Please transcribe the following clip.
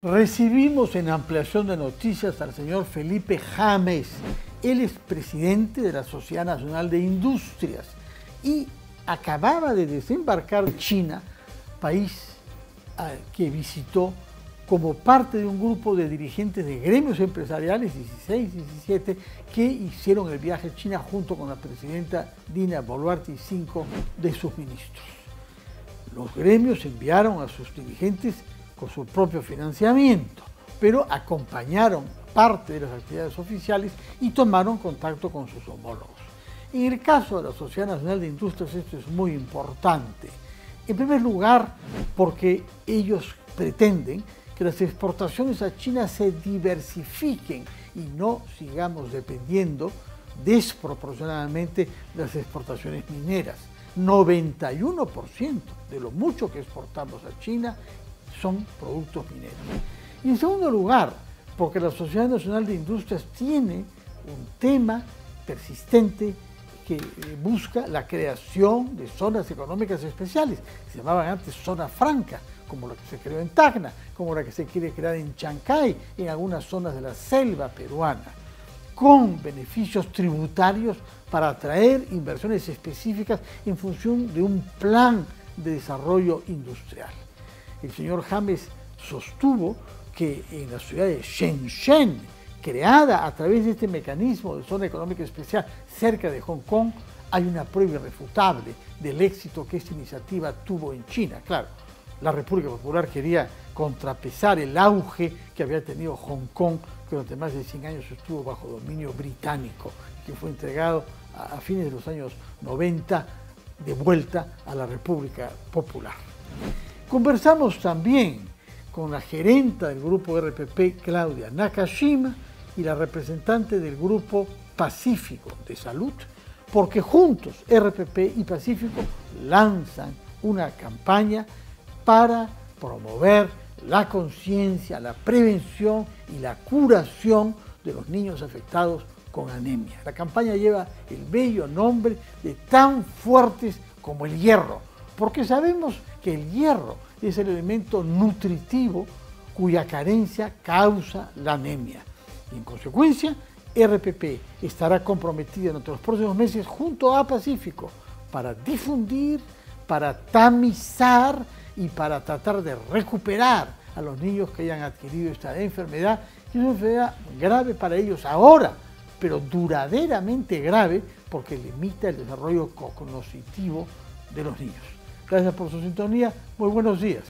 Recibimos en ampliación de noticias al señor Felipe James. Él es presidente de la Sociedad Nacional de Industrias y acababa de desembarcar en China, país que visitó como parte de un grupo de dirigentes de gremios empresariales, 16, 17, que hicieron el viaje a China junto con la presidenta Dina Boluarte y cinco de sus ministros. Los gremios enviaron a sus dirigentes con su propio financiamiento, pero acompañaron parte de las actividades oficiales y tomaron contacto con sus homólogos. En el caso de la Sociedad Nacional de Industrias esto es muy importante. En primer lugar, porque ellos pretenden que las exportaciones a China se diversifiquen y no sigamos dependiendo desproporcionadamente de las exportaciones mineras. 91% de lo mucho que exportamos a China son productos mineros. Y en segundo lugar, porque la Sociedad Nacional de Industrias tiene un tema persistente que eh, busca la creación de zonas económicas especiales, se llamaban antes zona franca, como la que se creó en Tacna, como la que se quiere crear en Chancay, en algunas zonas de la selva peruana, con beneficios tributarios para atraer inversiones específicas en función de un plan de desarrollo industrial el señor James sostuvo que en la ciudad de Shenzhen, creada a través de este mecanismo de zona económica especial cerca de Hong Kong, hay una prueba irrefutable del éxito que esta iniciativa tuvo en China. Claro, la República Popular quería contrapesar el auge que había tenido Hong Kong, que durante más de 100 años estuvo bajo dominio británico, que fue entregado a, fines de los años 90 de vuelta a la República Popular. Conversamos también con la gerenta del grupo RPP, Claudia Nakashima, y la representante del grupo Pacífico de Salud, porque juntos RPP y Pacífico lanzan una campaña para promover la conciencia, la prevención y la curación de los niños afectados con anemia. La campaña lleva el bello nombre de tan fuertes como el hierro, porque sabemos que el hierro es el elemento nutritivo cuya carencia causa la anemia. Y en consecuencia, RPP estará comprometida en los próximos meses junto a Pacífico para difundir, para tamizar y para tratar de recuperar a los niños que hayan adquirido esta enfermedad, que es una enfermedad grave para ellos ahora, pero duraderamente grave porque limita el desarrollo cognitivo de los niños. Gracias por su sintonía. Muy buenos días.